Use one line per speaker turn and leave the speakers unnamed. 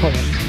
错人。